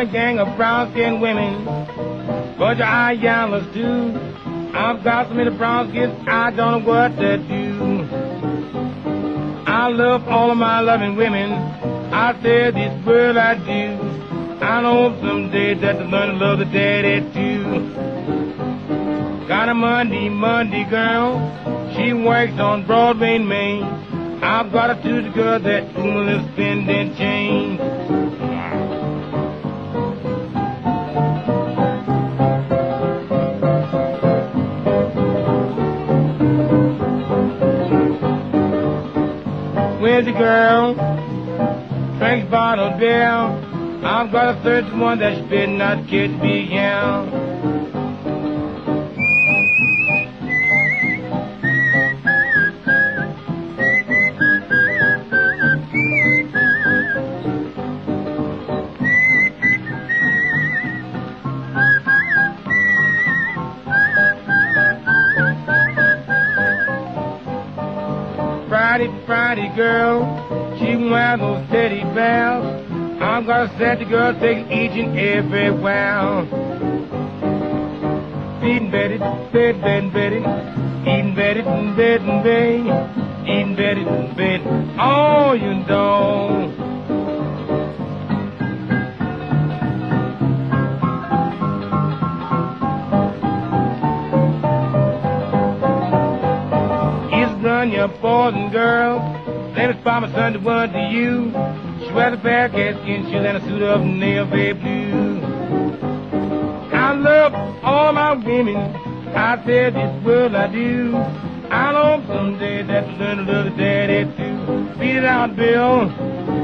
a gang of brown skinned women, but your eye yellows too. I've got so many brown skins, I don't know what to do. I love all of my loving women. I said this world I do. I know someday that to learn to love the daddy too. Got a Monday, Monday girl. She works on Broadway in Maine. I've got a Tuesday girl that will spending change. Where's the girl? Frank's bottle bill. I've got a third one that's been not kid to be here. Friday, Friday girl, she wears those teddy bears. I'm gonna set the girl take each and every well. Eating Betty, bed, bed, Betty, eating Betty, bed, bed, eating Betty, bed. Oh, you know. Run your boys and girls. Spot my son to one to you. She wears a pair of skin shoes and a suit of navy blue. I love all my women. I said this world I do. I know someday that to learn love daddy too. Beat it out, Bill.